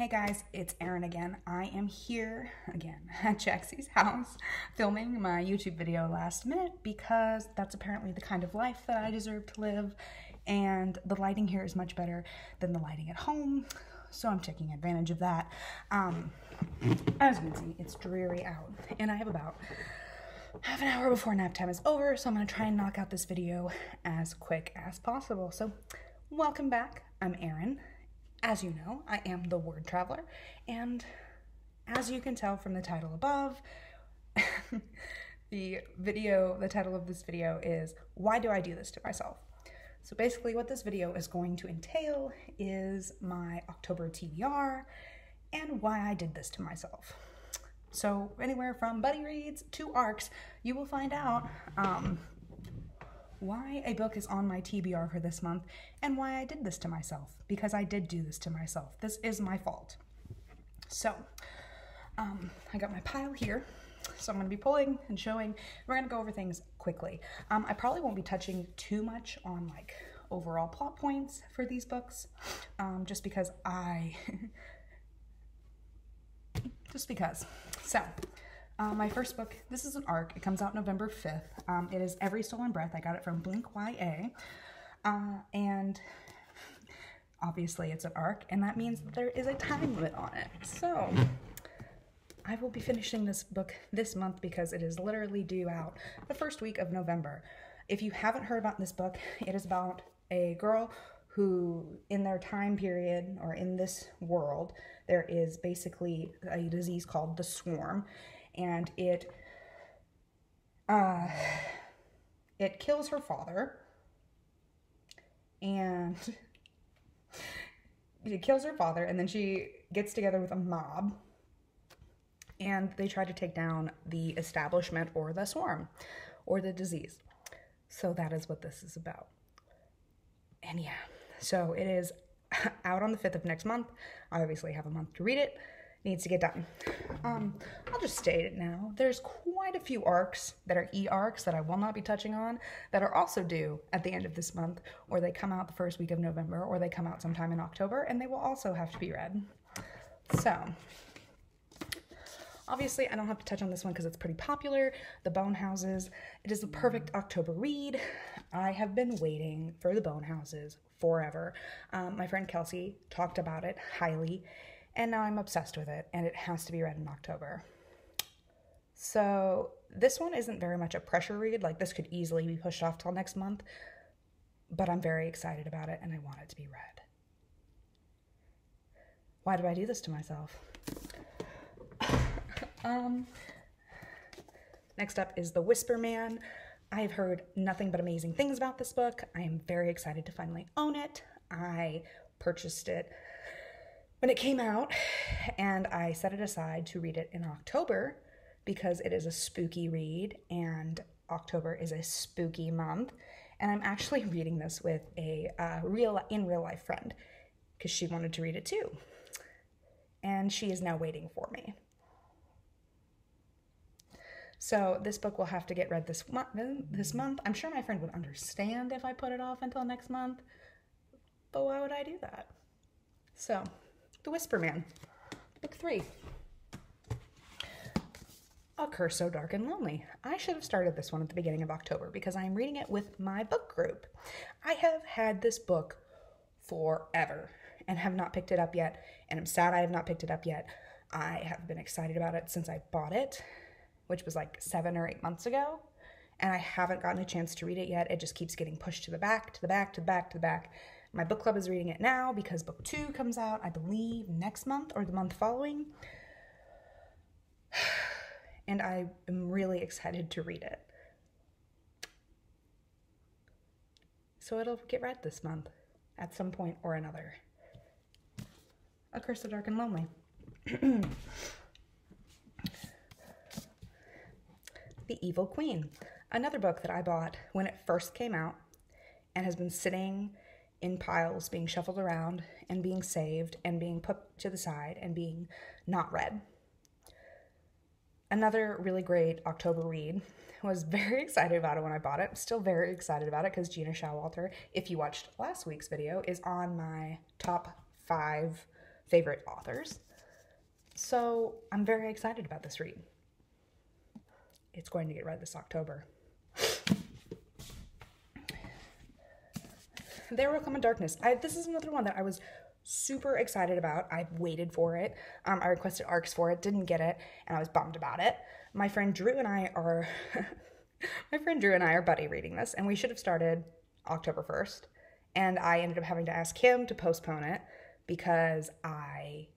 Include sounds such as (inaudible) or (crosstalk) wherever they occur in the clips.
Hey guys, it's Erin again. I am here again (laughs) at Jaxie's house filming my YouTube video last minute because that's apparently the kind of life that I deserve to live and the lighting here is much better than the lighting at home so I'm taking advantage of that. Um, as you can see, it's dreary out and I have about half an hour before nap time is over so I'm going to try and knock out this video as quick as possible. So welcome back. I'm Erin as you know, I am the word traveler, and as you can tell from the title above, (laughs) the video, the title of this video is Why Do I Do This to Myself? So basically, what this video is going to entail is my October TBR and why I did this to myself. So, anywhere from buddy reads to arcs, you will find out um, why a book is on my TBR for this month and why I did this to myself because I did do this to myself. This is my fault. So, um, I got my pile here. So I'm going to be pulling and showing. We're going to go over things quickly. Um, I probably won't be touching too much on like overall plot points for these books, um, just because I, (laughs) just because. So uh, my first book, this is an arc. It comes out November 5th. Um, it is Every Stolen Breath. I got it from Blink YA. Uh, and obviously it's an arc, and that means that there is a time limit on it. So I will be finishing this book this month because it is literally due out the first week of November. If you haven't heard about this book, it is about a girl who, in their time period or in this world, there is basically a disease called the swarm and it uh, it kills her father. And (laughs) it kills her father and then she gets together with a mob and they try to take down the establishment or the swarm or the disease. So that is what this is about. And yeah so it is (laughs) out on the 5th of next month. I obviously have a month to read it needs to get done. Um, I'll just state it now. There's quite a few arcs that are e arcs that I will not be touching on that are also due at the end of this month, or they come out the first week of November, or they come out sometime in October, and they will also have to be read. So, obviously, I don't have to touch on this one because it's pretty popular. The Bone Houses. It is the perfect October read. I have been waiting for the Bone Houses forever. Um, my friend Kelsey talked about it highly and now I'm obsessed with it, and it has to be read in October. So, this one isn't very much a pressure read, like, this could easily be pushed off till next month, but I'm very excited about it and I want it to be read. Why do I do this to myself? (sighs) um, next up is The Whisper Man. I've heard nothing but amazing things about this book. I am very excited to finally own it. I purchased it when it came out, and I set it aside to read it in October because it is a spooky read, and October is a spooky month. And I'm actually (laughs) reading this with a uh, real in real life friend because she wanted to read it too, and she is now waiting for me. So this book will have to get read this month. This month, I'm sure my friend would understand if I put it off until next month. But why would I do that? So the Whisper Man, Book 3. A Curse So Dark and Lonely. I should have started this one at the beginning of October because I am reading it with my book group. I have had this book forever and have not picked it up yet, and I'm sad I have not picked it up yet. I have been excited about it since I bought it, which was like seven or eight months ago, and I haven't gotten a chance to read it yet. It just keeps getting pushed to the back, to the back, to the back, to the back. My book club is reading it now because book two comes out, I believe, next month or the month following. (sighs) And I am really excited to read it. So it'll get read this month at some point or another. A Curse of Dark and Lonely. (clears throat) the Evil Queen. Another book that I bought when it first came out and has been sitting in piles being shuffled around and being saved and being put to the side and being not read. Another really great October read was very (laughs) excited about it when I bought it. Still very excited about it because Gena Showalter, if you watched last week's video, is on my top five favorite authors. So I'm very excited about this read. It's going to get read this October. There Will Come a Darkness. I, this is another one that I was super excited about. I waited for it. Um, I requested ARCs for it, didn't get it, and I was bummed about it. My friend Drew and I are, (laughs) my friend Drew and I are buddy reading this, and we should have started October 1st. And I ended up having to ask him to postpone it because I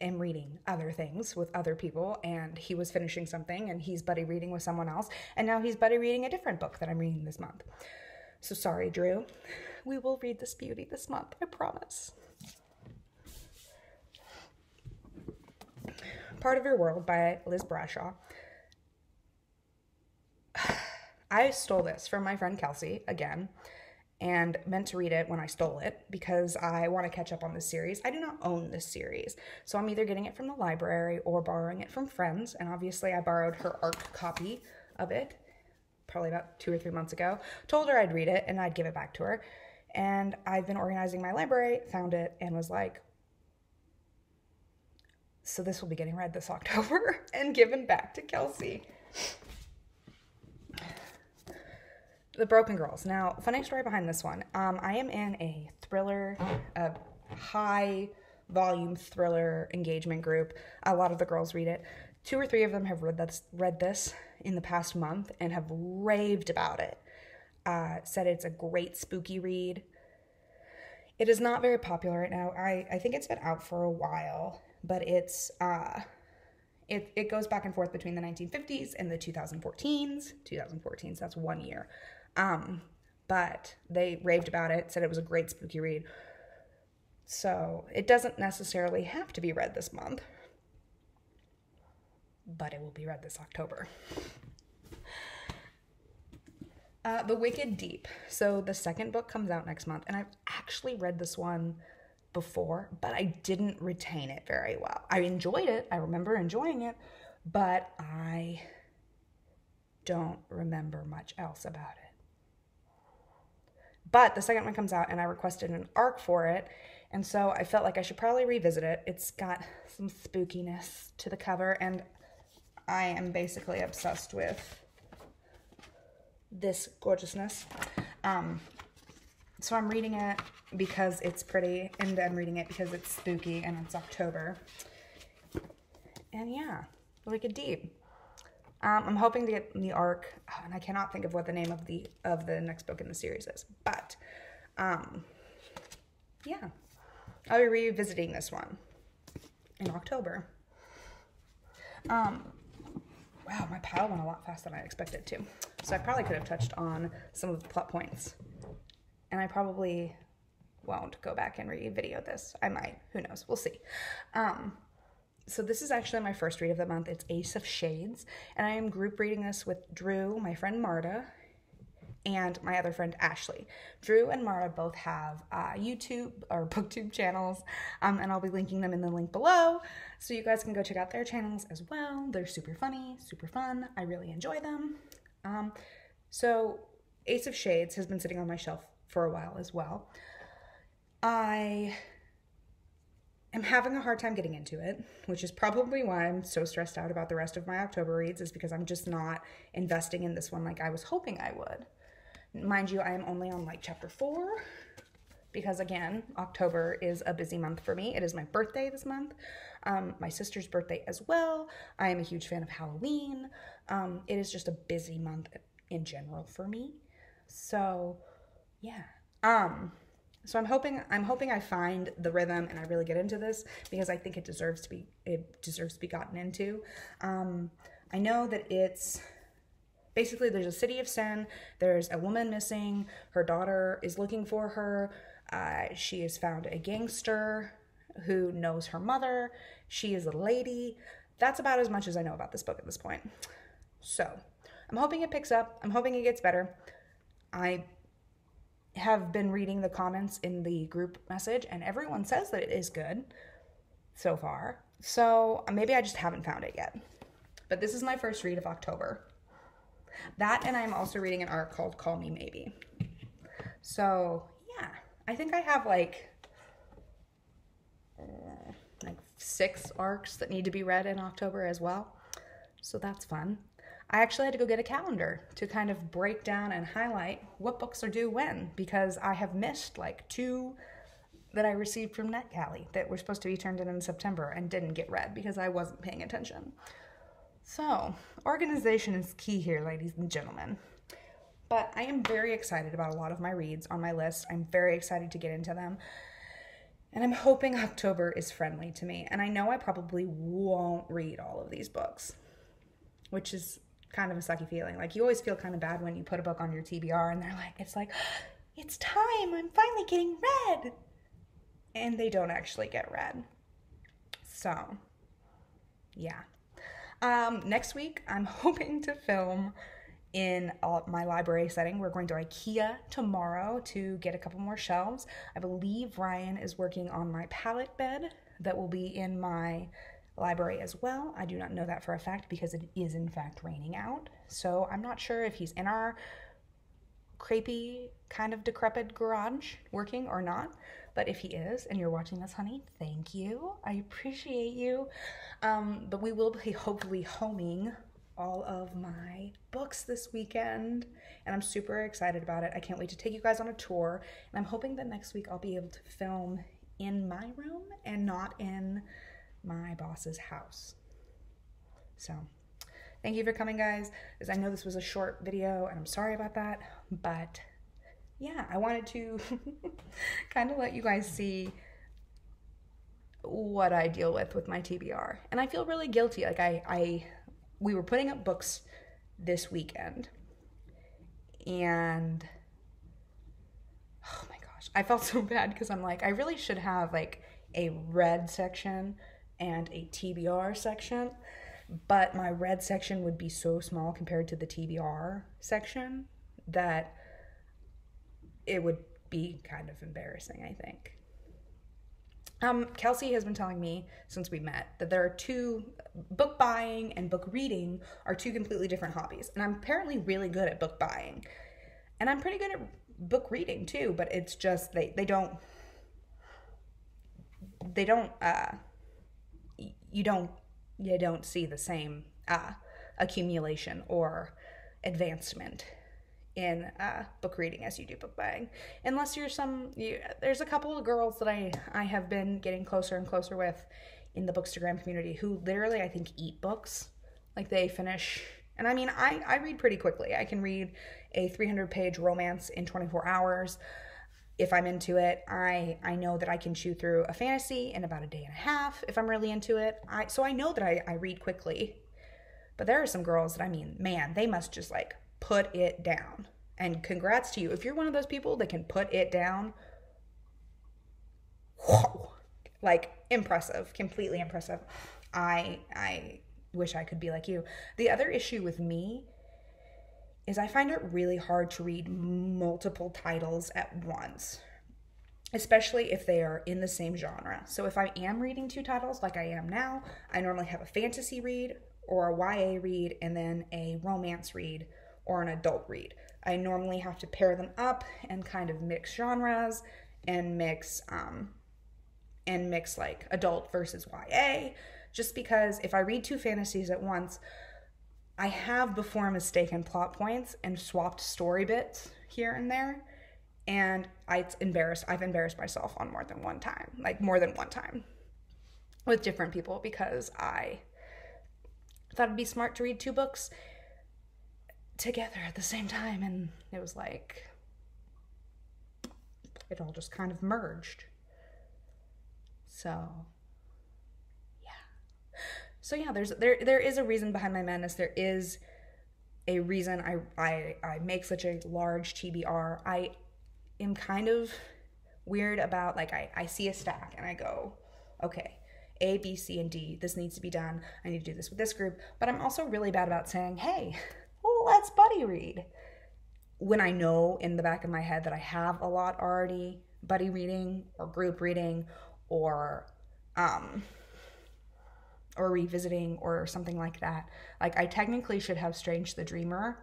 am reading other things with other people and he was finishing something and he's buddy reading with someone else and now he's buddy reading a different book that I'm reading this month. So sorry, Drew. We will read this beauty this month, I promise. Part of Your World by Liz Braswell. (sighs) I stole this from my friend Kelsey again and meant to read it when I stole it because I want to catch up on this series. I do not own this series, so I'm either getting it from the library or borrowing it from friends. And obviously, I borrowed her ARC copy of it probably about two or three months ago. Told her I'd read it and I'd give it back to her. And I've been organizing my library, found it, and was like, so this will be getting read this (laughs) October and given back to Kelsey. The Broken Girls. Now, funny story behind this one. Um, I am in a thriller, a high volume thriller engagement group. A lot of the girls read it. Two or three of them have read this, read this in the past month and have raved about it. Uh, said it's a great spooky read. It is not very popular right now. I, I think it's been out for a while, but it's uh, it, it goes back and forth between the 1950s and the 2014s. 2014s, that's one year. Um, but they raved about it, said it was a great spooky read. So it doesn't necessarily have to be read this month but it will be read this October. Uh, the Wicked Deep. So the second book comes out next month, and I've actually read this one before, but I didn't retain it very well. I enjoyed it. I remember enjoying it, but I don't remember much else about it. But the second one comes out, and I requested an arc for it, and so I felt like I should probably revisit it. It's got some spookiness to the cover, and I am basically obsessed with this gorgeousness. Um, so I'm reading it because it's pretty, and I'm reading it because it's spooky and it's October. And yeah, Wicked Deep. Um, I'm hoping to get the arc, and I cannot think of what the name of the of the next book in the series is, but um, yeah, I'll be revisiting this one in October. Um, wow, my pile went a lot faster than I expected to. So I probably could have touched on some of the plot points. And I probably won't go back and re-video this. I might, who knows, we'll see. Um, so this is actually my first read of the month. It's Ace of Shades, and I am group reading this with Drew, my friend Marta, and my other friend Ashley. Drew and Marta both have uh, YouTube or (laughs) booktube channels, um, and I'll be linking them in the link below so you guys can go check out their channels as well. They're super funny, super fun. I really enjoy them. Um, so Ace of Shades has been sitting on my shelf for a while as well. I am having a hard time getting into it, which is probably why I'm so stressed out about the rest of my October reads, is because I'm just not investing in this one like I was hoping I would. Mind you, I am only on like chapter four because again, October is a busy month for me. It is my birthday this month, um, my sister's birthday as well. I am a huge fan of Halloween. Um, it is just a busy month in general for me. So, yeah. Um, so I'm hoping I'm hoping I find the rhythm and I really get into this because I think it deserves to be it deserves to be gotten into. Um, I know that it's basically there's a city of sin there's a woman missing. Her daughter is looking for her. Uh, she has found a gangster who knows her mother. She is a lady. That's about as much as i know about this book at this point. So i'm hoping it picks up. I'm hoping it gets better. I have been reading the comments in the group message and everyone says that it is good so far. So maybe i just haven't found it yet. But this is my first read of october that and I'm also reading an arc called Call Me Maybe. So yeah, I think I have uh, like six arcs that need to be read in October as well. So that's fun. I actually had to go get a calendar to kind of break down and highlight what books are due when because I have missed like two that I received from NetGalley that were supposed to be turned in in September and didn't get read because I wasn't paying attention. So, organization is key here, ladies and gentlemen. But I am very excited about a lot of my reads on my list. I'm very excited to get into them. And I'm hoping October is friendly to me. And I know I probably won't read all of these books, which is kind of a sucky feeling. Like you always feel kind of bad when you put a book on your TBR and they're like, it's like, (gasps) it's time. I'm finally getting read. And they don't actually get read. So, yeah. Um, next week, I'm (laughs) hoping to film in my library setting. We're going to IKEA tomorrow to get a couple more shelves. I believe Ryan is working on my pallet bed that will be in my library as well. I do not know that for a fact because it is in fact raining out. So I'm not sure if he's in our crepey, kind of decrepit garage working or not. But if he is and you're watching this, honey, thank you. I appreciate you. Um, but we will be (laughs) hopefully homing all of my books this weekend and I'm super excited about it. I can't wait to take you guys on a tour and I'm hoping that next week I'll be able to film in my room and not in my boss's house. So, thank you for coming, guys. As I know this was a short video, and I'm sorry about that, but yeah, I wanted to (laughs) kind of let you guys see what I deal with with my TBR. And I feel really guilty. Like I, I, we were putting up books this weekend, and oh my gosh, I felt (laughs) so bad because I'm like, I really should have like a read section and a TBR section, but my read section would be so small compared to the TBR section that it would be kind of embarrassing, I think. Um, Kelsey has been telling me since we met that there are two book buying and book reading are two completely different hobbies. And I'm apparently really good at book buying. And I'm pretty good at book reading too, but it's just they, they don't they don't uh you don't you don't see the same uh, accumulation or advancement in uh, book reading as you do book buying unless you're some you, there's a couple of girls that i i have been getting closer and closer with in the bookstagram community who literally i think eat books like they finish and i mean i i read pretty quickly i can read a 300 page romance in 24 hours if I'm into it, I I know that I can chew through a fantasy in about a day and a half if I'm really into it. I so I know that I, I read quickly. But there are some girls that I mean, man, they must just like put it down. And congrats to you. If you're one of those people that can put it down, whoa, like impressive, completely impressive. I I wish I could be like you. The other issue with me is I find it really hard to read multiple titles at once, especially if they are in the same genre. So if I am reading two titles like I am now, I normally have a fantasy read or a YA read and then a romance read or an adult read. I normally have to pair them up and kind of mix genres and mix um and mix like adult versus YA just because if I read two fantasies at once, I have before mistaken plot points and swapped story bits here and there. And I embarrassed I've embarrassed myself on more than one time, like more than one time with different people because I thought it'd be smart to read two books together at the same time and it was like it all just kind of merged. So yeah so yeah, there's there there is a reason behind my madness. There is a reason I I I make such a large TBR. I am kind of weird about like I, I see a stack and I go, okay, A, B, C, and D, this needs to be done. I need to do this with this group. But I'm also really bad about saying, hey, let's buddy read. When I know in the back of my head that I have a lot already buddy reading or group reading or um or revisiting or something like that. Like I technically should have Strange the Dreamer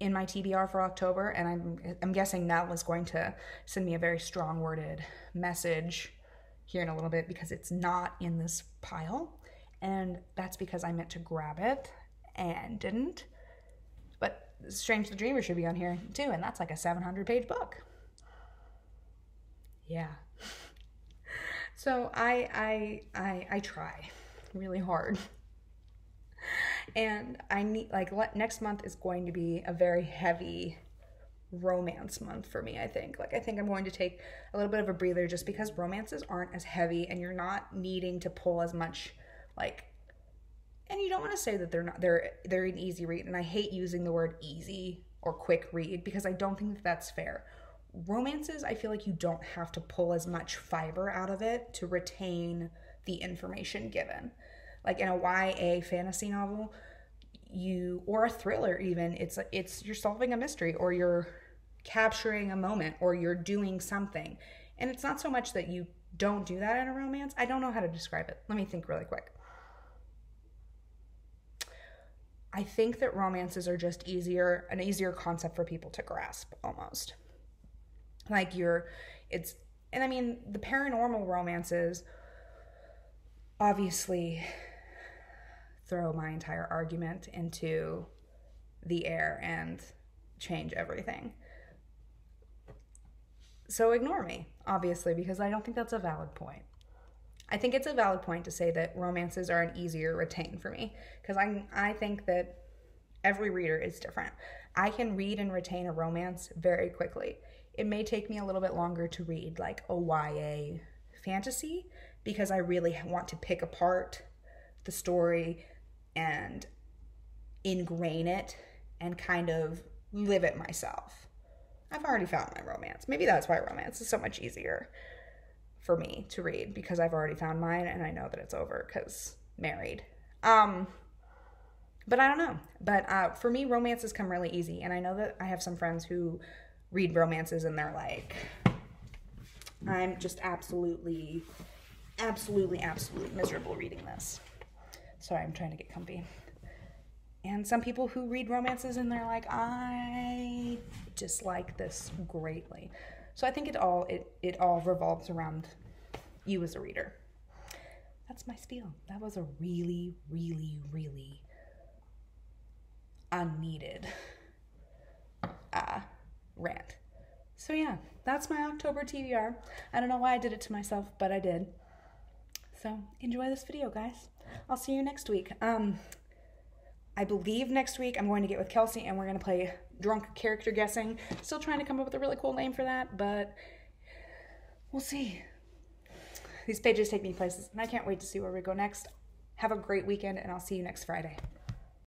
in my TBR for October, and I'm I'm guessing Nell is going to send me a very strong worded message here in a little bit because it's not in this pile. And that's because I meant to grab it and didn't. But Strange the Dreamer should be on here too, and that's like a 700 page book. Yeah. (laughs) So I I I I try really hard. And I need like next month is going to be a very heavy romance month for me, I think. Like I think I'm going to take a little bit of a breather just because romances aren't as heavy and you're not needing to pull as much like and you don't want to say that they're not they're they're an easy read and I hate using the word easy or quick read because I don't think that that's fair. Romances, I feel like you don't have to pull as much fiber out of it to retain the information given. Like in a YA fantasy novel, you or a thriller even, it's it's you're solving a mystery or you're capturing a moment or you're doing something. And it's not so much that you don't do that in a romance. I don't know how to describe it. Let me think really quick. I think that romances are just easier, an easier concept for people to grasp almost. Like you're, it's, and I mean, the paranormal romances obviously throw my entire argument into the air and change everything. So ignore me, obviously, because I don't think that's a valid point. I think it's a valid point to say that romances are an easier retain for me because I I think that every reader is different. I can read and retain a romance very quickly it may take me a little bit longer to read like a YA fantasy because I really want to pick apart the story and ingrain it and kind of live it myself. I've already found my romance. Maybe that's why romance is so much easier for me to read because I've already found mine and I know that it's over because married. Um, but I don't know. But uh, for me, romances come really easy, and I know that I have some friends who read romances and they're like, I'm just absolutely, absolutely, absolutely miserable reading this. Sorry, I'm trying to get comfy. And some people who read romances and they're like, I dislike this greatly. So I think it all it it all revolves around you as a reader. That's my spiel. That was a really, really, really unneeded uh, rant. So yeah, that's my October TBR. I don't know why I did it to myself, but I did. So enjoy this video, guys. I'll see you next week. Um, I believe next week I'm going to get with Kelsey and we're going to play drunk character guessing. Still trying to come up with a really cool name for that, but we'll see. These pages take me places, and I can't wait to see where we go next. Have a great weekend, and I'll see you next Friday.